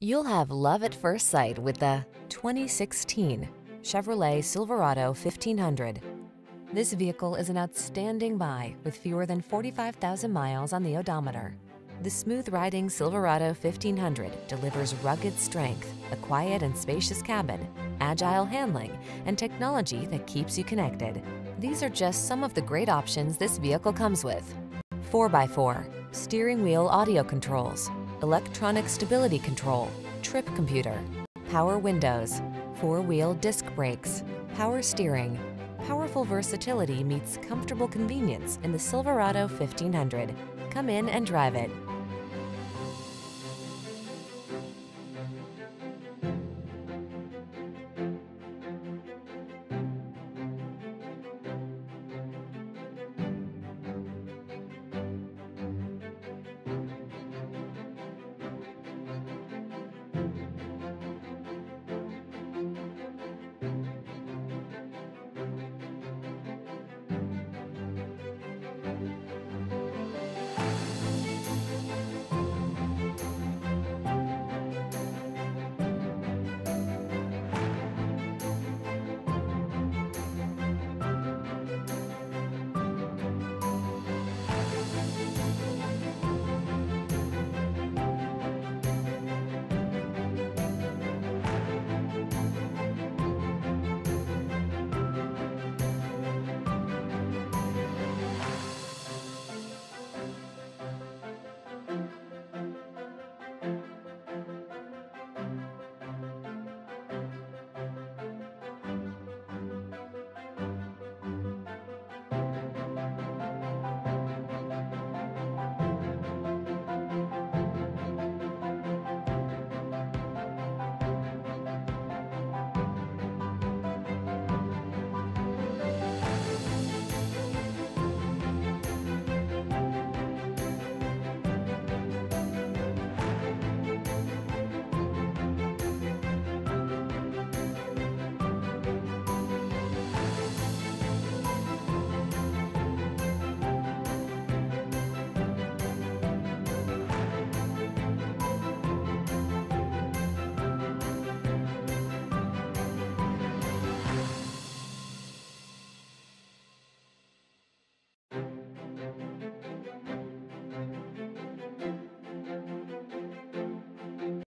You'll have love at first sight with the 2016 Chevrolet Silverado 1500. This vehicle is an outstanding buy with fewer than 45,000 miles on the odometer. The smooth-riding Silverado 1500 delivers rugged strength, a quiet and spacious cabin, agile handling, and technology that keeps you connected. These are just some of the great options this vehicle comes with. 4x4, steering wheel audio controls, electronic stability control, trip computer, power windows, four-wheel disc brakes, power steering. Powerful versatility meets comfortable convenience in the Silverado 1500. Come in and drive it.